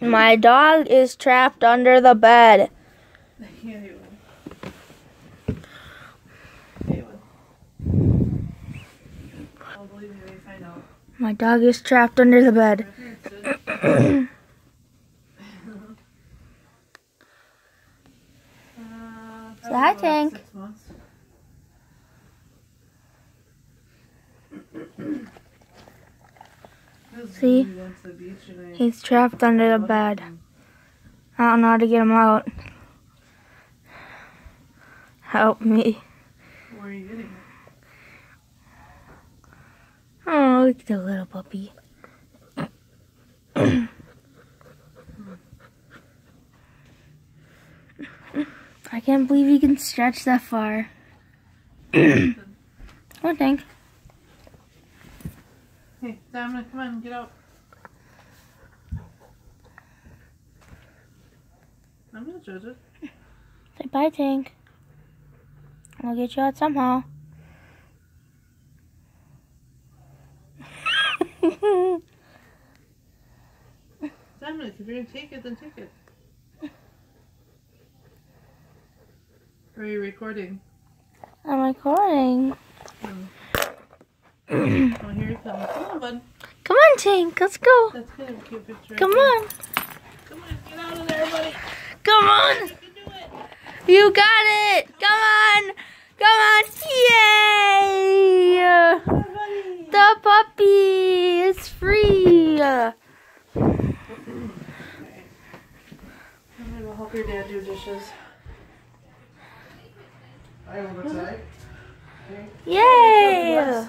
My dog is trapped under the bed. Yeah, he would. He would. I'll believe you when you find out. My dog is trapped under the bed. My parents did. I- He's trapped under the bed. I don't know how to get him out. Help me. Where are you getting? Oh, look at the little puppy. I can't believe you can stretch that far. On, oh, Tank. Hey, Dominic, come on, get out. I'm gonna judge it. Say bye, Tank. I'll get you out somehow. Dominic, if you're gonna take it, then take it. Are you recording? I'm recording. Hmm. Oh, here he comes. Come on, bud. Come on, Tank. Let's go. That's good. A cute picture. Come on. Come on, get out of there, buddy. Come on. You can do it. You got it! Come on! Come on! Yay! On. The puppy is free! I'm gonna help your dad do dishes. I overtime. Yay!